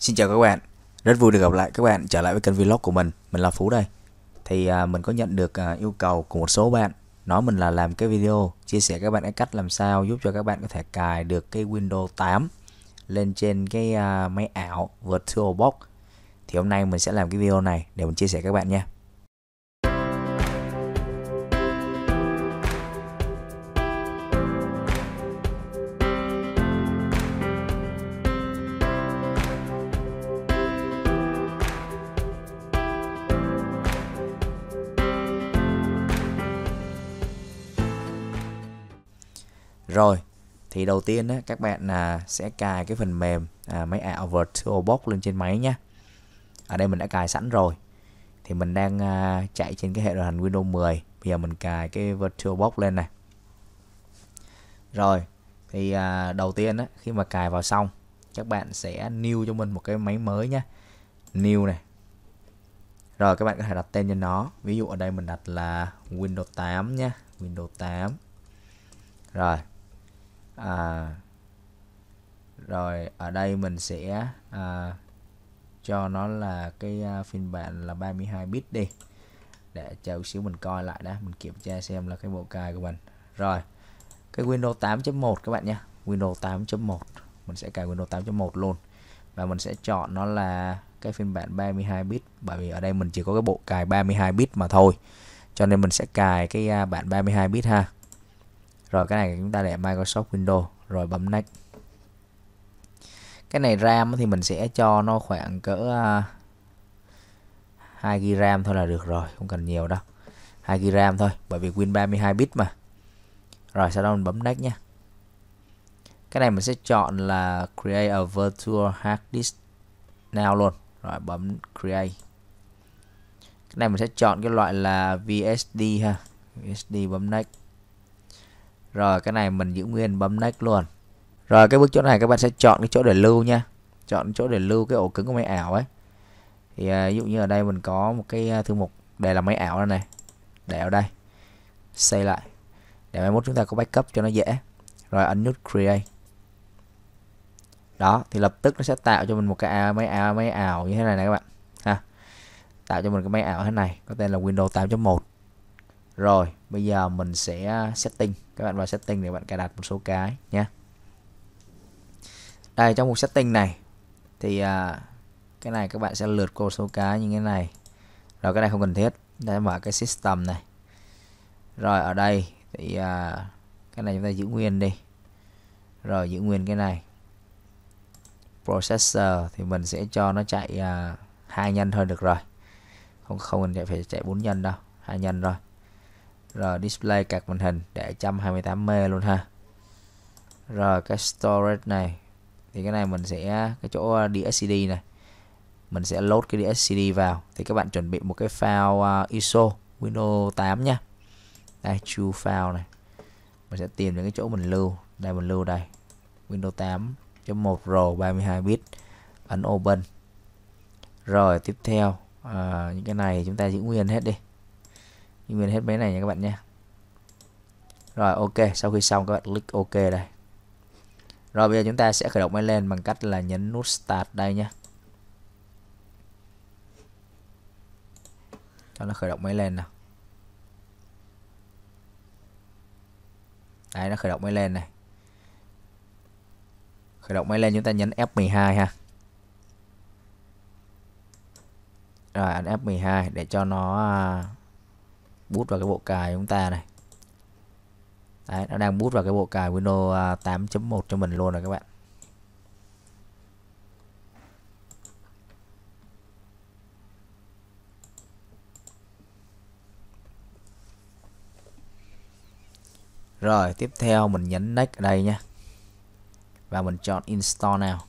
Xin chào các bạn, rất vui được gặp lại các bạn trở lại với kênh vlog của mình, mình là Phú đây. Thì à, mình có nhận được à, yêu cầu của một số bạn nói mình là làm cái video chia sẻ các bạn cái cách làm sao giúp cho các bạn có thể cài được cái Windows 8 lên trên cái à, máy ảo VirtualBox. Thì hôm nay mình sẽ làm cái video này để mình chia sẻ các bạn nha. Rồi, thì đầu tiên á, các bạn à, sẽ cài cái phần mềm à, máy ảo VirtualBox lên trên máy nhé. Ở đây mình đã cài sẵn rồi. Thì mình đang à, chạy trên cái hệ điều hành Windows 10. Bây giờ mình cài cái VirtualBox lên này. Rồi, thì à, đầu tiên á, khi mà cài vào xong, các bạn sẽ new cho mình một cái máy mới nhé. New này. Rồi các bạn có thể đặt tên cho nó. Ví dụ ở đây mình đặt là Windows 8 nhé. Windows 8. Rồi, à, rồi ở đây mình sẽ à, cho nó là cái uh, phiên bản là 32 bit đi. Để chờ xíu mình coi lại đã mình kiểm tra xem là cái bộ cài của mình. Rồi cái Windows 8.1 các bạn nhé. Windows 8.1 mình sẽ cài Windows 8.1 luôn. Và mình sẽ chọn nó là cái phiên bản 32 bit bởi vì ở đây mình chỉ có cái bộ cài 32 bit mà thôi. Cho nên mình sẽ cài cái uh, bản 32 bit ha rồi cái này chúng ta để Microsoft Windows, rồi bấm next. Cái này RAM thì mình sẽ cho nó khoảng cỡ à, 2 GB RAM thôi là được rồi, không cần nhiều đâu. 2 GB RAM thôi, bởi vì Win 32 bit mà. Rồi, sau đó mình bấm next nhé cái này mình sẽ chọn là create a virtual hard disk now luôn. Rồi, bấm create. Cái này mình sẽ chọn cái loại là VSD ha. VSD bấm next rồi cái này mình giữ nguyên bấm next luôn. Rồi cái bước chỗ này các bạn sẽ chọn cái chỗ để lưu nha. Chọn chỗ để lưu cái ổ cứng của máy ảo ấy. Thì à, ví dụ như ở đây mình có một cái à, thư mục để là máy ảo đây này. Để ở đây. Xây lại. Để mai mốt chúng ta có backup cho nó dễ. Rồi ấn nút create. Đó thì lập tức nó sẽ tạo cho mình một cái máy ảo máy ảo như thế này này các bạn. Ha. Tạo cho mình cái máy ảo thế này có tên là Windows 8.1 rồi bây giờ mình sẽ à, setting. Các bạn vào setting để bạn cài đặt một số cái nhé đây trong một setting này thì à, cái này các bạn sẽ lượt qua số cái như thế này. Rồi cái này không cần thiết. Để mở cái system này. Rồi ở đây thì à, cái này chúng ta giữ nguyên đi. Rồi giữ nguyên cái này. Processor thì mình sẽ cho nó chạy à, hai nhân thôi được rồi. Không không cần chạy phải chạy bốn nhân đâu hai nhân rồi rồi display card màn hình để 128m luôn ha. Rồi cái storage này. Thì cái này mình sẽ cái chỗ ờ, DSCD này mình sẽ load cái DSCD vào. Thì các bạn chuẩn bị một cái file ờ, ISO Windows 8 nhá đây chu file này. Mình sẽ tìm những cái chỗ mình lưu. Đây mình lưu đây. Windows 8.1 RAW 32 bit. Ấn open. Rồi tiếp theo à, những cái này chúng ta giữ nguyên hết đi giữ nguyên hết mấy này nha các bạn nha rồi, ok, sau khi xong các bạn click ok đây. Rồi, bây giờ chúng ta sẽ khởi động máy lên bằng cách là nhấn nút start đây nhé. Cho nó khởi động máy lên nào đấy, nó khởi động máy lên này. Khởi động máy lên, chúng ta nhấn F12 ha. Rồi ấn F12 để cho nó à, bút vào cái bộ cài chúng ta này. Đấy, nó đang bút vào cái bộ cài Windows à, 8.1 cho mình luôn rồi các bạn. Rồi tiếp theo mình nhấn next ở đây nhé, Và mình chọn install nào.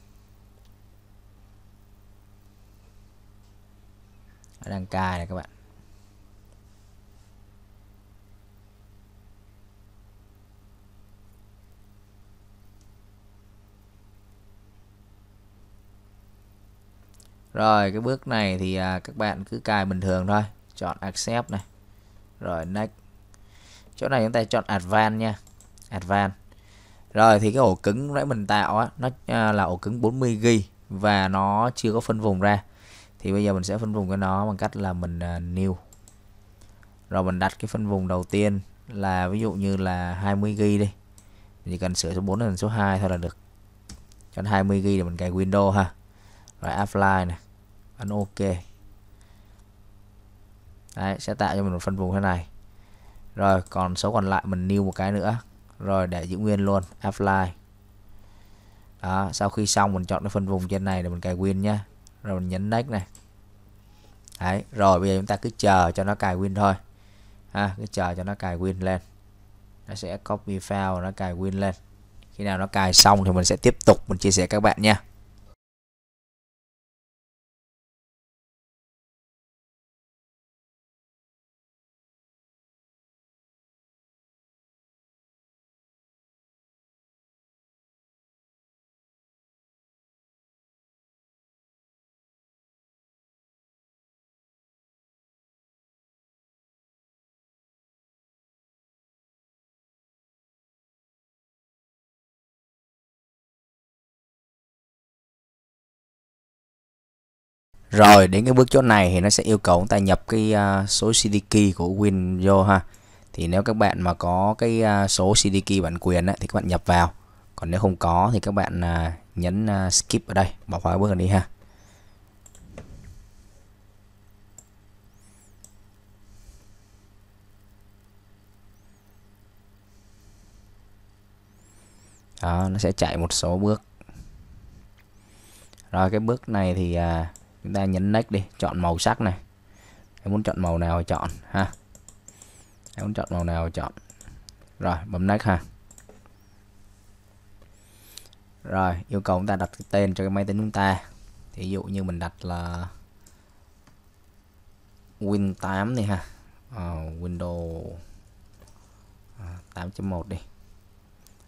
Đang cài này các bạn. Rồi cái bước này thì à, các bạn cứ cài bình thường thôi. Chọn accept này. Rồi next. Chỗ này chúng ta chọn advanced nha. Advanced rồi thì cái ổ cứng nãy mình tạo á nó à, là ổ cứng 40 g và nó chưa có phân vùng ra. Thì bây giờ mình sẽ phân vùng cái nó bằng cách là mình à, new. Rồi mình đặt cái phân vùng đầu tiên là ví dụ như là 20 g đi. Chỉ cần sửa số 4 thành số 2 thôi là được. Cho 20 g để mình cài Windows ha rồi apply này. Ấn OK. Đấy, sẽ tạo cho mình một phân vùng thế này. Rồi còn số còn lại mình new một cái nữa. Rồi để giữ nguyên luôn apply đó sau khi xong mình chọn cái phân vùng trên này để mình cài win nhá, rồi mình nhấn next này. Đấy rồi bây giờ chúng ta cứ chờ cho nó cài win thôi. Ha cứ chờ cho nó cài win lên. Nó sẽ copy file và nó cài win lên. Khi nào nó cài xong thì mình sẽ tiếp tục mình chia sẻ các bạn nha Rồi đến cái bước chốt này thì nó sẽ yêu cầu chúng ta nhập cái uh, số CD key của Win vô ha. Thì nếu các bạn mà có cái uh, số CD key bản quyền á, thì các bạn nhập vào. Còn nếu không có thì các bạn uh, nhấn uh, skip ở đây, bỏ qua bước này đi ha. Đó, nó sẽ chạy một số bước. Rồi cái bước này thì uh, chúng ta nhấn next đi chọn màu sắc này. Em muốn chọn màu nào chọn ha. Em muốn chọn màu nào chọn. Rồi bấm next ha. Rồi yêu cầu chúng ta đặt cái tên cho cái máy tính chúng ta. Thí dụ như mình đặt là Win 8 này ha. Uh, Windows à, 8.1 đi.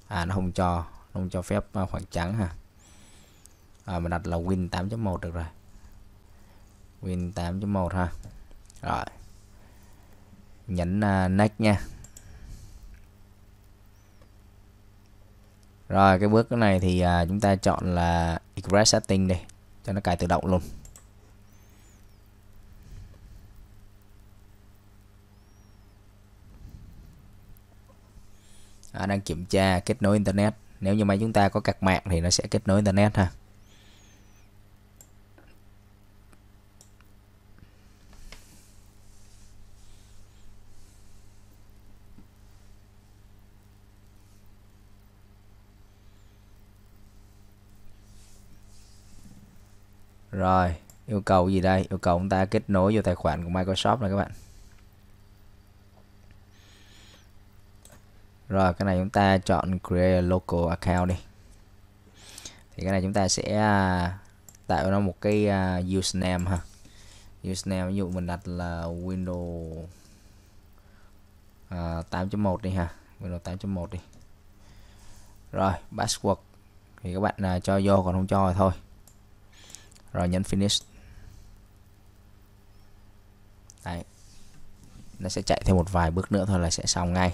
À nó không cho nó không cho phép à, khoảng trắng ha. À, mình đặt là Win 8.1 được rồi. Win 8.1 ha. Rồi. Nhấn uh, next nha. Rồi cái bước này thì uh, chúng ta chọn là express setting đi cho nó cài tự động luôn. À, đang kiểm tra kết nối internet. Nếu như máy chúng ta có cạc mạng thì nó sẽ kết nối internet ha. Rồi, yêu cầu gì đây? Yêu cầu chúng ta kết nối vô tài khoản của Microsoft này các bạn. Rồi, cái này chúng ta chọn create a local account đi. Thì cái này chúng ta sẽ à, tạo nó một cái à, username ha. Username ví dụ mình đặt là Windows uh, à, 8.1 đi ha. Windows 8.1 đi. Rồi, password thì các bạn uh, cho vô còn không cho thì thôi rồi nhấn finish Đấy. nó sẽ chạy thêm một vài bước nữa thôi là sẽ xong ngay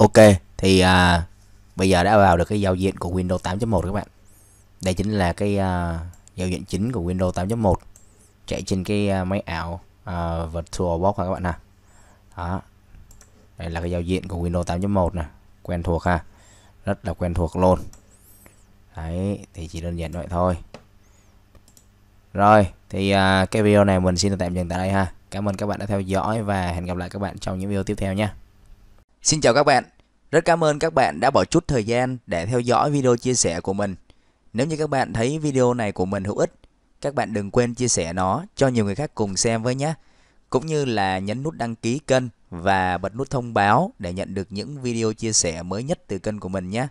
Ok, thì à, bây giờ đã vào được cái giao diện của Windows 8.1 các bạn. Đây chính là cái à, giao diện chính của Windows 8.1 chạy trên cái à, máy ảo à, VirtualBox các bạn ha. Đó. Đây là cái giao diện của Windows 8.1 nè, quen thuộc ha. Rất là quen thuộc luôn. Đấy, thì chỉ đơn giản vậy thôi. Rồi, thì à, cái video này mình xin tạm dừng tại đây ha. Cảm ơn các bạn đã theo dõi và hẹn gặp lại các bạn trong những video tiếp theo nhé. Xin chào các bạn. Rất cảm ơn các bạn đã bỏ chút thời gian để theo dõi video chia sẻ của mình. Nếu như các bạn thấy video này của mình hữu ích, các bạn đừng quên chia sẻ nó cho nhiều người khác cùng xem với nhé. Cũng như là nhấn nút đăng ký kênh và bật nút thông báo để nhận được những video chia sẻ mới nhất từ kênh của mình nhé.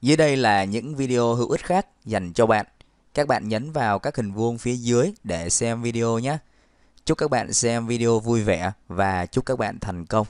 Dưới đây là những video hữu ích khác dành cho bạn. Các bạn nhấn vào các hình vuông phía dưới để xem video nhé. Chúc các bạn xem video vui vẻ và chúc các bạn thành công.